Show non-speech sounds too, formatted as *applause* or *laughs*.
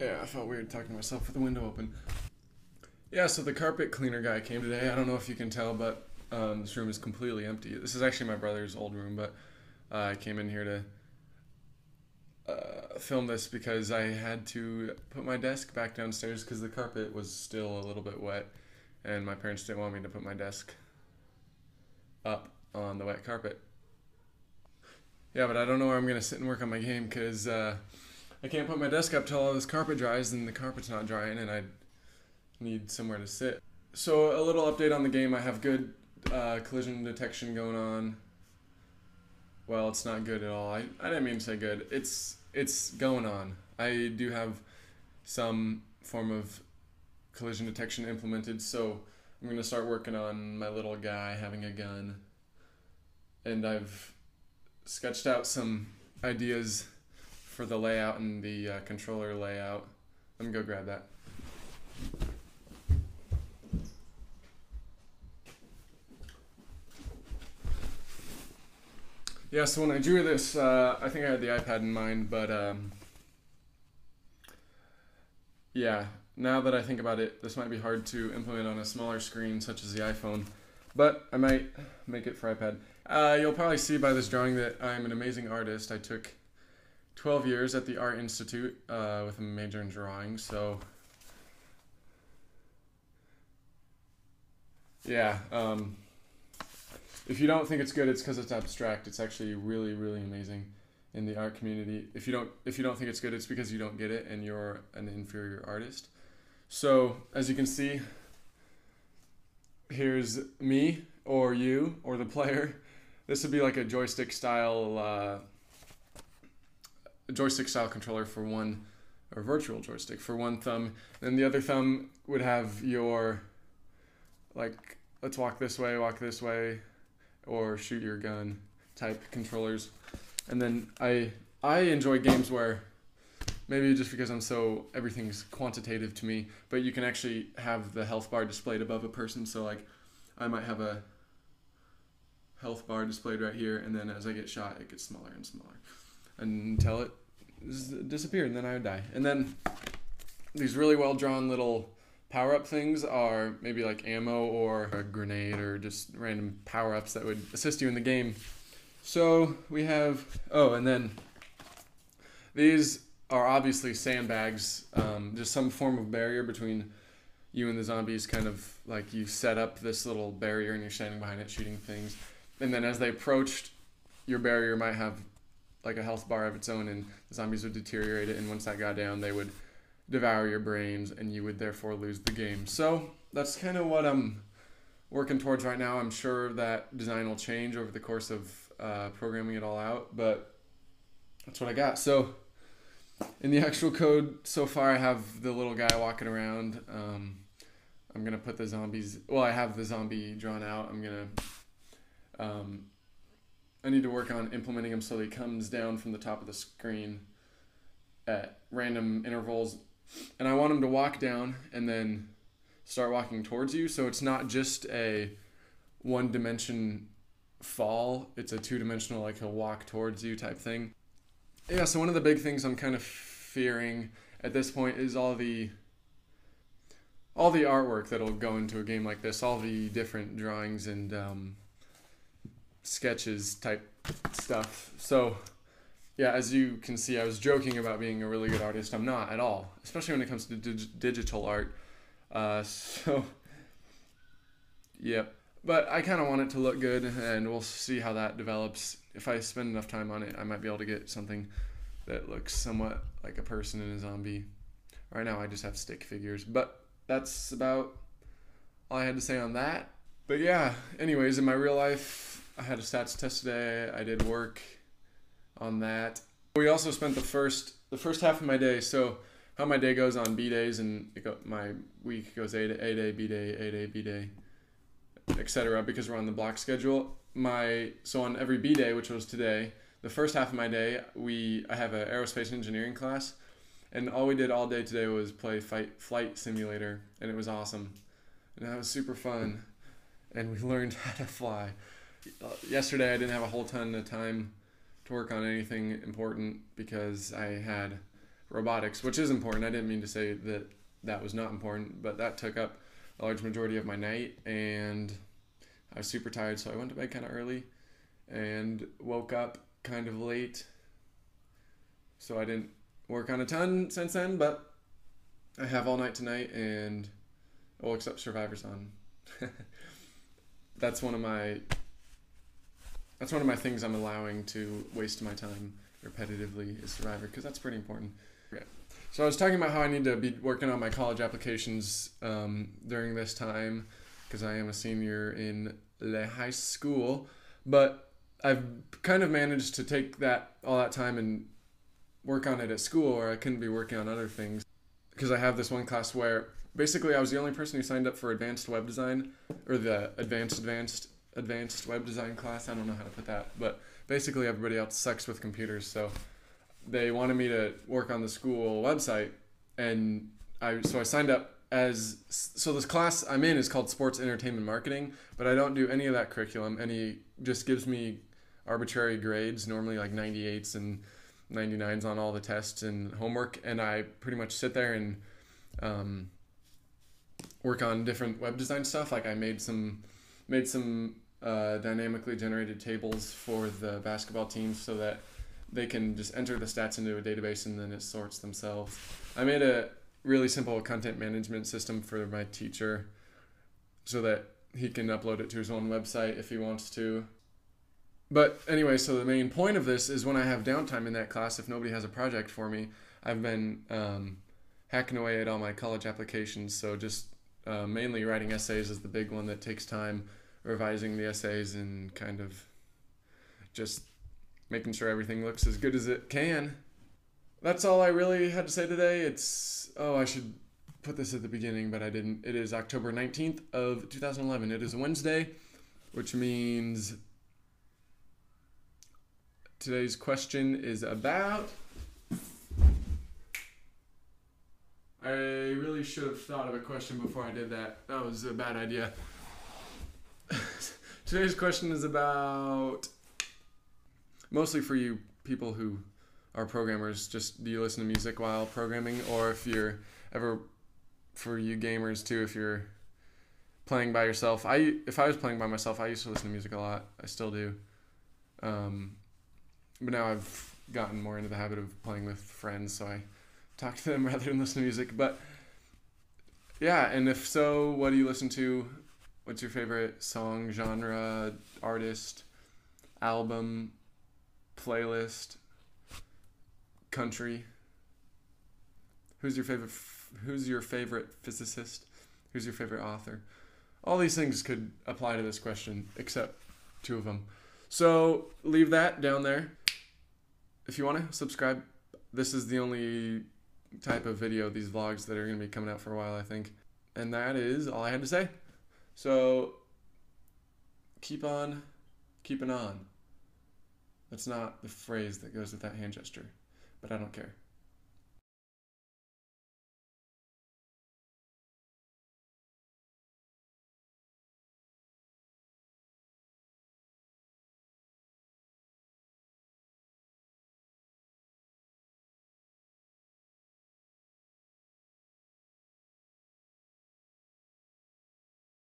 Yeah, I felt weird talking to myself with the window open. Yeah, so the carpet cleaner guy came today. I don't know if you can tell, but um, this room is completely empty. This is actually my brother's old room, but uh, I came in here to uh, film this because I had to put my desk back downstairs because the carpet was still a little bit wet, and my parents didn't want me to put my desk up on the wet carpet. Yeah, but I don't know where I'm gonna sit and work on my game because uh, I can't put my desk up till all this carpet dries, and the carpet's not drying, and I need somewhere to sit. So a little update on the game. I have good uh, collision detection going on. Well, it's not good at all. I, I didn't mean to say good. It's it's going on. I do have some form of collision detection implemented, so I'm gonna start working on my little guy having a gun. And I've sketched out some ideas for the layout and the uh, controller layout. Let me go grab that. Yeah, so when I drew this, uh, I think I had the iPad in mind, but um, yeah, now that I think about it, this might be hard to implement on a smaller screen such as the iPhone, but I might make it for iPad. Uh, you'll probably see by this drawing that I'm an amazing artist. I took 12 years at the Art Institute uh, with a major in drawing, so yeah. Um, if you don't think it's good, it's because it's abstract. It's actually really, really amazing in the art community. If you don't, if you don't think it's good, it's because you don't get it and you're an inferior artist. So as you can see, here's me or you or the player. This would be like a joystick style, uh, joystick style controller for one, or virtual joystick for one thumb. Then the other thumb would have your, like, let's walk this way, walk this way, or shoot your gun type controllers. And then I I enjoy games where maybe just because I'm so everything's quantitative to me, but you can actually have the health bar displayed above a person. So like I might have a health bar displayed right here, and then as I get shot, it gets smaller and smaller until it disappeared, and then I would die. And then these really well drawn little power up things are maybe like ammo or a grenade or just random power ups that would assist you in the game. So we have, oh, and then these are obviously sandbags, um, just some form of barrier between you and the zombies, kind of like you set up this little barrier and you're standing behind it shooting things. And then as they approached, your barrier might have like a health bar of its own and the zombies would deteriorate it. And once that got down, they would devour your brains and you would therefore lose the game. So that's kind of what I'm working towards right now. I'm sure that design will change over the course of uh, programming it all out, but that's what I got. So in the actual code so far, I have the little guy walking around. Um, I'm gonna put the zombies. Well, I have the zombie drawn out. I'm gonna. Um, I need to work on implementing him so he comes down from the top of the screen at random intervals and I want him to walk down and then start walking towards you. So it's not just a one dimension fall, it's a two dimensional, like he'll walk towards you type thing. Yeah, so one of the big things I'm kind of fearing at this point is all the all the artwork that'll go into a game like this, all the different drawings and um, sketches type stuff. So yeah, as you can see, I was joking about being a really good artist. I'm not at all, especially when it comes to dig- digital art. Uh, *laughs* so, yep. But I kind of want it to look good, and we'll see how that develops. If I spend enough time on it, I might be able to get something that looks somewhat like a person and a zombie. Right now, I just have stick figures, but that's about all I had to say on that. But yeah, anyways, in my real life, I had a stats test today. I did work on that. We also spent the first the first half of my day. So how my day goes on B days and go, my week goes A, to, a day, B day, A day, B day, etc. Because we're on the block schedule. My so on every B day, which was today, the first half of my day, we I have an aerospace engineering class, and all we did all day today was play fight flight simulator, and it was awesome, and that was super fun, and we learned *laughs* how to fly. Uh, yesterday, I didn't have a whole ton of time to work on anything important because I had robotics, which is important. I didn't mean to say that that was not important, but that took up a large majority of my night, and I was super tired, so I went to bed kind of early and woke up kind of late. So I didn't work on a ton since then, but I have all night tonight, and well, except Survivor's on. *laughs* that's one of my that's one of my things I'm allowing to waste my time repetitively is Survivor because that's pretty important. Okay. So I was talking about how I need to be working on my college applications um, during this time because I am a senior in the high school, but I've kind of managed to take that all that time and work on it at school, or I couldn't be working on other things because I have this one class where basically I was the only person who signed up for advanced web design or the advanced advanced advanced web design class. I don't know how to put that, but basically everybody else sucks with computers, so they wanted me to work on the school website and I so I signed up as so this class I'm in is called sports entertainment marketing, but I don't do any of that curriculum. Any just gives me arbitrary grades, normally like 98s and 99s on all the tests and homework, and I pretty much sit there and um, work on different web design stuff. Like I made some made some uh, dynamically generated tables for the basketball teams so that they can just enter the stats into a database and then it sorts themselves. I made a really simple content management system for my teacher so that he can upload it to his own website if he wants to. But anyway, so the main point of this is when I have downtime in that class, if nobody has a project for me, I've been um, hacking away at all my college applications. So just uh, mainly writing essays is the big one that takes time, revising the essays and kind of just making sure everything looks as good as it can. That's all I really had to say today. It's oh, I should put this at the beginning, but I didn't. It is October 19th of 2011. It is a Wednesday, which means today's question is about I really should have thought of a question before I did that. That was a bad idea. Today's question is about mostly for you people who are programmers. Just do you listen to music while programming, or if you're ever for you gamers too, if you're playing by yourself. I if I was playing by myself, I used to listen to music a lot. I still do. Um, but now I've gotten more into the habit of playing with friends, so I talk to them *laughs* rather than listen to music. But yeah, and if so, what do you listen to? What's your favorite song, genre, artist, album, playlist, country? Who's your favorite? Who's your favorite physicist? Who's your favorite author? All these things could apply to this question, except two of them. So leave that down there. If you want to subscribe, this is the only type of video, these vlogs that are going to be coming out for a while, I think. And that is all I had to say. So keep on keeping on. That's not the phrase that goes with that hand gesture, but I don't care.